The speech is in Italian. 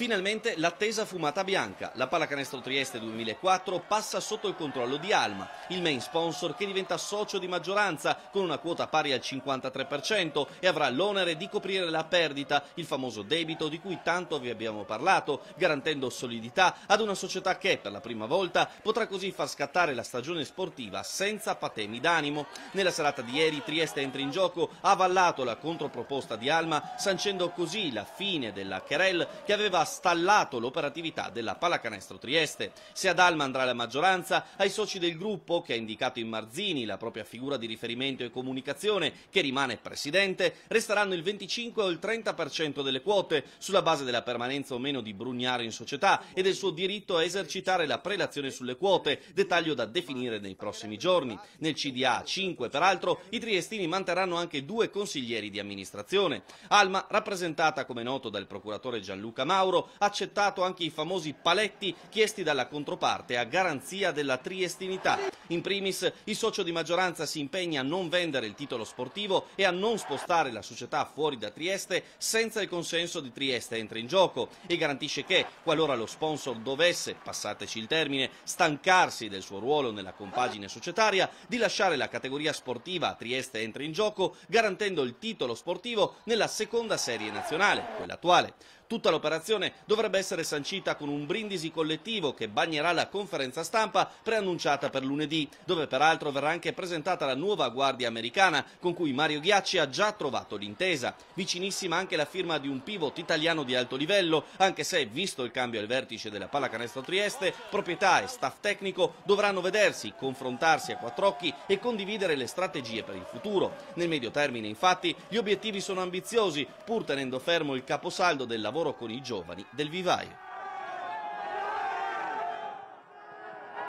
Finalmente l'attesa fumata bianca. La Pallacanestro Trieste 2004 passa sotto il controllo di Alma, il main sponsor che diventa socio di maggioranza con una quota pari al 53% e avrà l'onere di coprire la perdita, il famoso debito di cui tanto vi abbiamo parlato, garantendo solidità ad una società che per la prima volta potrà così far scattare la stagione sportiva senza patemi d'animo. Nella serata di ieri Trieste entra in gioco, ha avallato la controproposta di Alma, sancendo così la fine della Querel che aveva stallato l'operatività della Pallacanestro Trieste. Se ad Alma andrà la maggioranza, ai soci del gruppo, che ha indicato in Marzini la propria figura di riferimento e comunicazione, che rimane presidente, resteranno il 25 o il 30% delle quote, sulla base della permanenza o meno di Brugnaro in società e del suo diritto a esercitare la prelazione sulle quote, dettaglio da definire nei prossimi giorni. Nel CDA 5, peraltro, i triestini manterranno anche due consiglieri di amministrazione. Alma, rappresentata come noto dal procuratore Gianluca Mauro, accettato anche i famosi paletti chiesti dalla controparte a garanzia della triestinità. In primis, il socio di maggioranza si impegna a non vendere il titolo sportivo e a non spostare la società fuori da Trieste senza il consenso di Trieste entra in gioco e garantisce che, qualora lo sponsor dovesse, passateci il termine, stancarsi del suo ruolo nella compagine societaria, di lasciare la categoria sportiva a Trieste entra in gioco, garantendo il titolo sportivo nella seconda serie nazionale, quella attuale. Tutta l'operazione dovrebbe essere sancita con un brindisi collettivo che bagnerà la conferenza stampa preannunciata per lunedì, dove peraltro verrà anche presentata la nuova guardia americana con cui Mario Ghiacci ha già trovato l'intesa. Vicinissima anche la firma di un pivot italiano di alto livello, anche se, visto il cambio al vertice della Pallacanestro Trieste, proprietà e staff tecnico dovranno vedersi, confrontarsi a quattro occhi e condividere le strategie per il futuro. Nel medio termine, infatti, gli obiettivi sono ambiziosi, pur tenendo fermo il caposaldo del lavoro lavoro con i giovani del vivaio.